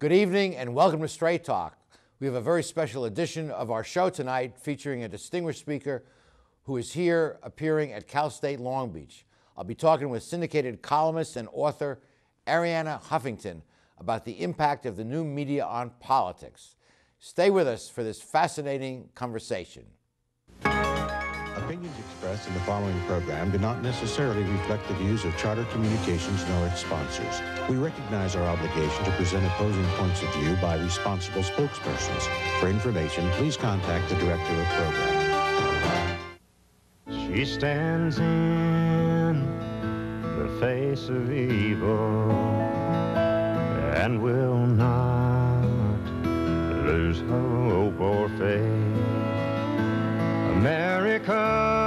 Good evening and welcome to Straight Talk. We have a very special edition of our show tonight featuring a distinguished speaker who is here appearing at Cal State Long Beach. I'll be talking with syndicated columnist and author Arianna Huffington about the impact of the new media on politics. Stay with us for this fascinating conversation. Opinions expressed in the following program do not necessarily reflect the views of Charter Communications nor its sponsors. We recognize our obligation to present opposing points of view by responsible spokespersons. For information, please contact the director of program. She stands in the face of evil and will not lose hope or faith. America,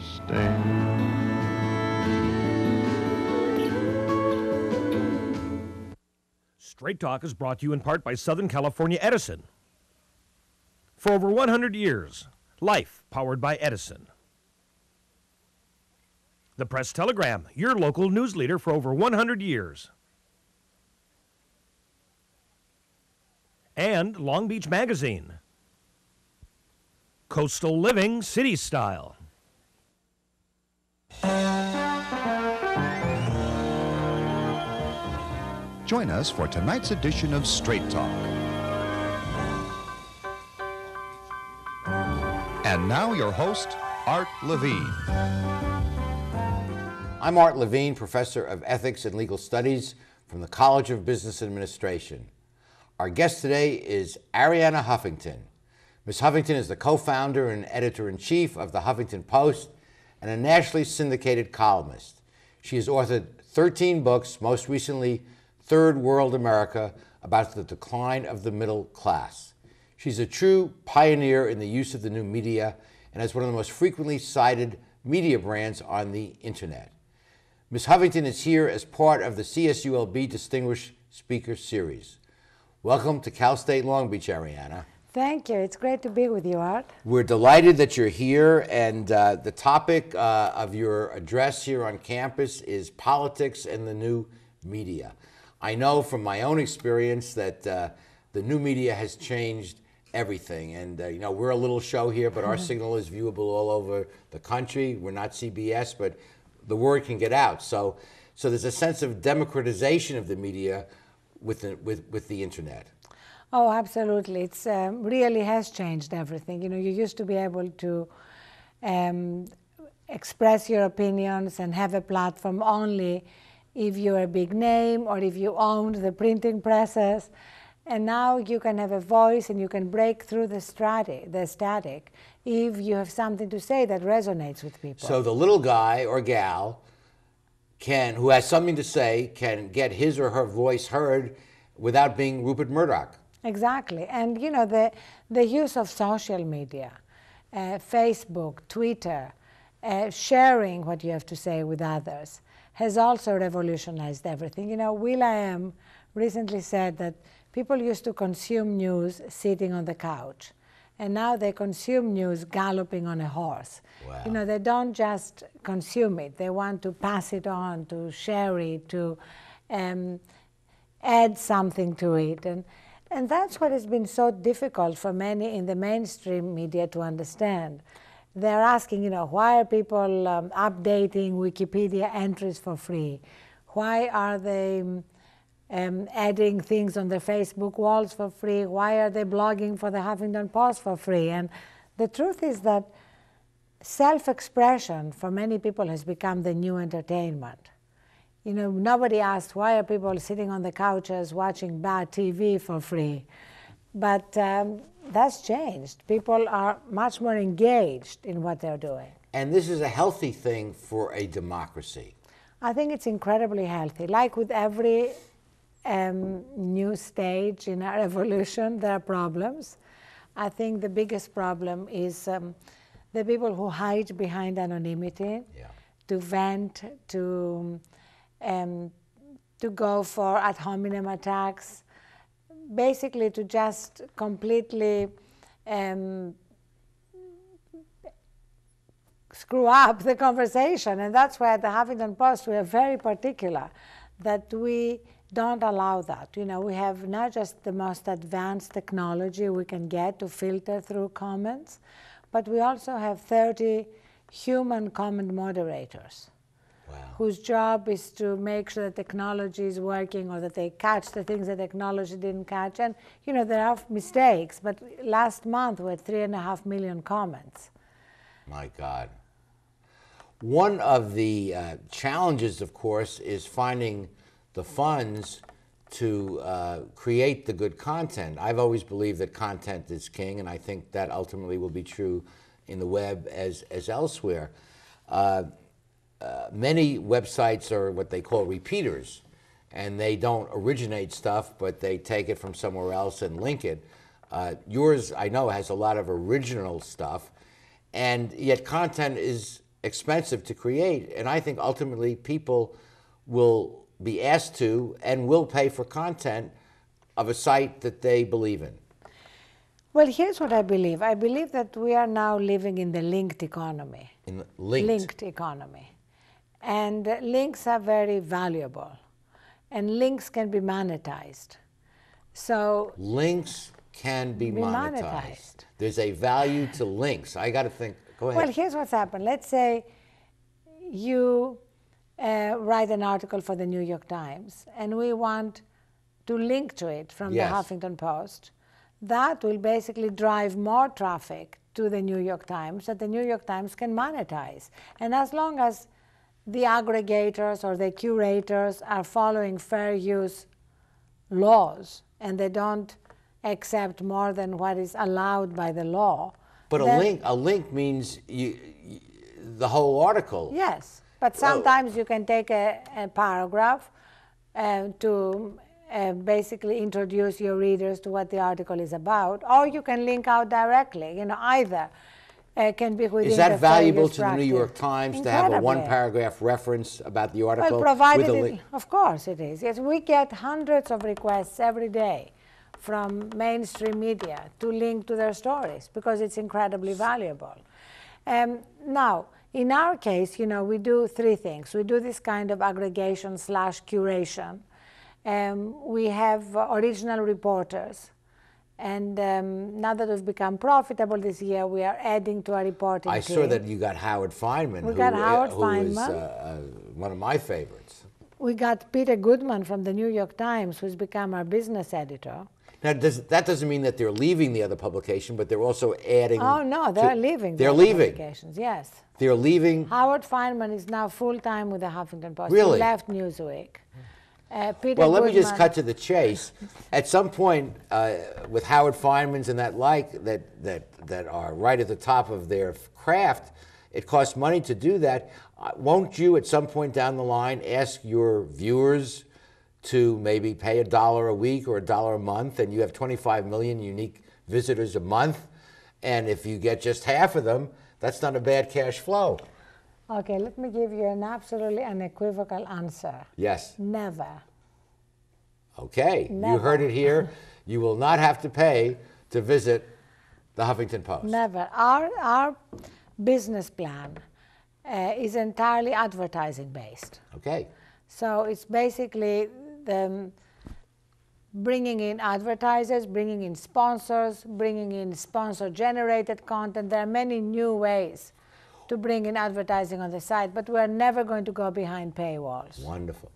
stand. Straight Talk is brought to you in part by Southern California Edison. For over 100 years, life powered by Edison. The Press Telegram, your local news leader for over 100 years. And Long Beach Magazine. Coastal Living City Style. Join us for tonight's edition of Straight Talk. And now, your host, Art Levine. I'm Art Levine, professor of ethics and legal studies from the College of Business Administration. Our guest today is Arianna Huffington. Ms. Huffington is the co founder and editor in chief of the Huffington Post and a nationally syndicated columnist. She has authored 13 books, most recently, Third World America, about the decline of the middle class. She's a true pioneer in the use of the new media and has one of the most frequently cited media brands on the internet. Ms. Huffington is here as part of the CSULB Distinguished Speaker Series. Welcome to Cal State Long Beach, Arianna. Thank you. It's great to be with you, Art. We're delighted that you're here, and uh, the topic uh, of your address here on campus is politics and the new media. I know from my own experience that uh, the new media has changed everything, and uh, you know we're a little show here, but our signal is viewable all over the country. We're not CBS, but the word can get out. So, so there's a sense of democratization of the media with the, with with the internet. Oh, absolutely. It's um, really has changed everything. You know, you used to be able to um, express your opinions and have a platform only if you're a big name or if you owned the printing presses. And now you can have a voice and you can break through the static, the static if you have something to say that resonates with people. So the little guy or gal can, who has something to say, can get his or her voice heard without being Rupert Murdoch. Exactly. And you know, the, the use of social media, uh, Facebook, Twitter, uh, sharing what you have to say with others has also revolutionized everything. You know, Will.i.am recently said that people used to consume news sitting on the couch. And now they consume news galloping on a horse. Wow. You know, they don't just consume it, they want to pass it on, to share it, to um, add something to it. And, and that's what has been so difficult for many in the mainstream media to understand. They're asking, you know, why are people um, updating Wikipedia entries for free? Why are they um, adding things on their Facebook walls for free? Why are they blogging for the Huffington Post for free? And the truth is that self expression for many people has become the new entertainment. You know, nobody asked why are people sitting on the couches watching bad TV for free. But um, that's changed. People are much more engaged in what they're doing. And this is a healthy thing for a democracy. I think it's incredibly healthy. Like with every um, new stage in our evolution, there are problems. I think the biggest problem is um, the people who hide behind anonymity Yeah. to vent, to, um, to go for ad hominem attacks, basically to just completely um, screw up the conversation. And that's why at the Huffington Post we are very particular that we don't allow that. You know, we have not just the most advanced technology we can get to filter through comments, but we also have 30 human comment moderators Wow. whose job is to make sure that technology is working or that they catch the things that technology didn't catch. And, you know, there are mistakes, but last month we had three and a half million comments. My God. One of the uh, challenges, of course, is finding the funds to uh, create the good content. I've always believed that content is king, and I think that ultimately will be true in the web as, as elsewhere. Uh, uh, many websites are what they call repeaters, and they don't originate stuff, but they take it from somewhere else and link it. Uh, yours, I know, has a lot of original stuff, and yet content is expensive to create. And I think ultimately people will be asked to and will pay for content of a site that they believe in. Well, here's what I believe I believe that we are now living in the linked economy. In the- linked. linked economy. And links are very valuable, and links can be monetized. So, Links can be, Be monetized. monetized. There's a value to links. I got to think. Go ahead. well, here's what's happened. Let's say you uh, write an article for the New York Times, and we want to link to it from Yes. the Huffington Post. That will basically drive more traffic to the New York Times that the New York Times can monetize. And as long as the aggregators or the curators are following fair use laws and they don't accept more than what is allowed by the law. but a link, a link means you, you, the whole article. Yes, but sometimes you can take a, a paragraph uh, to uh, basically introduce your readers to what the article is about, or you can link out directly. You know, either uh, can be within Is that valuable to the New. York Times to have a one paragraph reference about the article? Well, provided with a it, of course it is. Yes, we get hundreds of requests every day from mainstream media to link to their stories because it's incredibly valuable. Um, now, in our case, you know, we do three things. We do this kind of aggregation slash curation. Um, we have original reporters. And um, now that we've become profitable this year, we are adding to our reporting I team. saw that you got Howard Fineman, We who, got uh, Howard who is Fineman. uh, uh, one of my favorites. We got Peter Goodman from the New York Times, who's become our business editor. Now, does, that doesn't mean that they're leaving the other publication, but they're also adding. Oh no, they're leaving. They're the leaving. Publications, yes. They're leaving. Howard Fineman is now full time with the Huffington Post. Really? He left Newsweek. Uh, Peter Well, let me just cut to the chase. At some point, uh, with Howard Fineman's and that like that that that are right at the top of their craft, it costs money to do that. Uh, won't you, at some point down the line, ask your viewers to maybe pay a dollar a week or a dollar a month, and you have 25 million unique visitors a month, and if you get just half of them, that's not a bad cash flow. Okay, let me give you an absolutely unequivocal answer. Yes. Never. Okay, Never. you heard it here. You will not have to pay to visit the Huffington Post. Never. Our, our business plan uh, is entirely advertising based. Okay. So it's basically the bringing in advertisers, bringing in sponsors, bringing in sponsor generated content. There are many new ways to bring in advertising on the site, but we're never going to go behind paywalls. Wonderful.